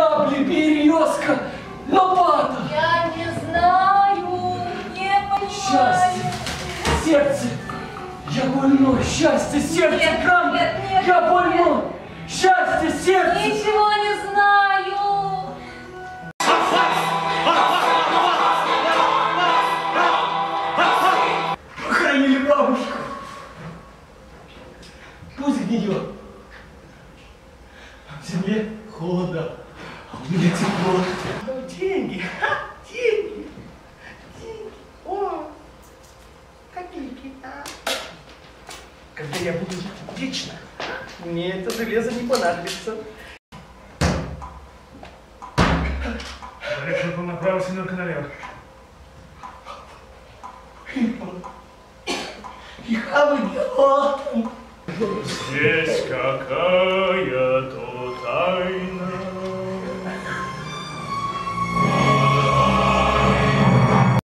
Грабли, березка, лопата. Я не знаю, не понимаю. Счастье, сердце. Я больной, счастье, сердце, Нет, грабли. нет, нет, Я нет. больной. Счастье, сердце. Ничего не знаю. Похоронили бабушку. Пусть гниет. В земле холодно, меня тепло. Деньги, ха, деньги, деньги. О, копейки, а. Когда я буду жить вечно, мне это железо не понадобится. Говорят, что направо, семерка налево. Здесь тайна.